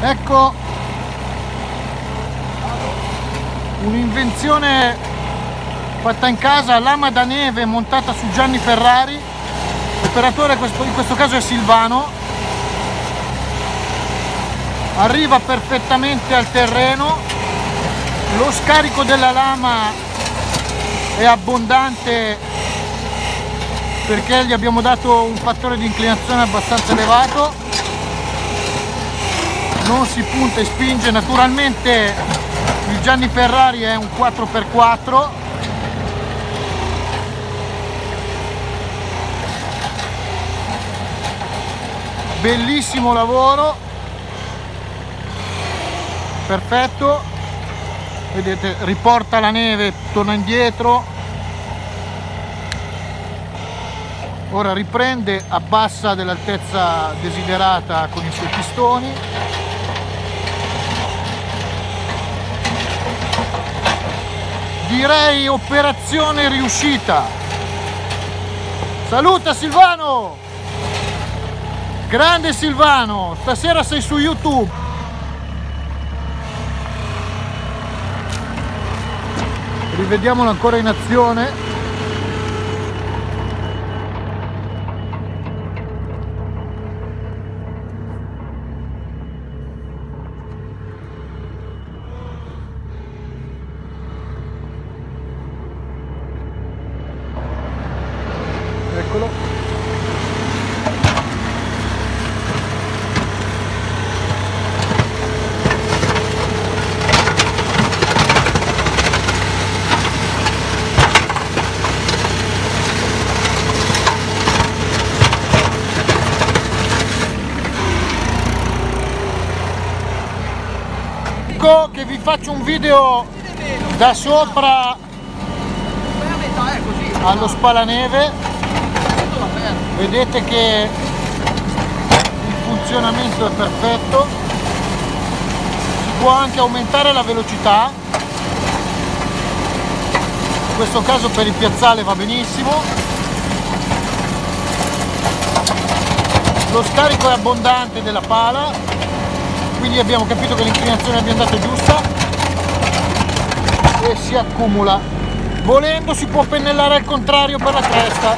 ecco. Un'invenzione fatta in casa lama da neve montata su Gianni Ferrari. L'operatore in questo caso è Silvano. Arriva perfettamente al terreno. Lo scarico della lama è abbondante perché gli abbiamo dato un fattore di inclinazione abbastanza elevato non si punta e spinge naturalmente. Il Gianni Ferrari è un 4x4 bellissimo lavoro. Perfetto. Vedete riporta la neve torna indietro. Ora riprende abbassa dell'altezza desiderata con i suoi pistoni direi operazione riuscita. Saluta Silvano! Grande Silvano stasera sei su youtube. Rivediamolo ancora in azione eccolo. Ecco che vi faccio un video da sopra allo spalaneve vedete che il funzionamento è perfetto. Si può anche aumentare la velocità. In questo caso per il piazzale va benissimo. Lo scarico è abbondante della pala quindi abbiamo capito che l'inclinazione abbiamo è giusta e si accumula. Volendo si può pennellare al contrario per la cresta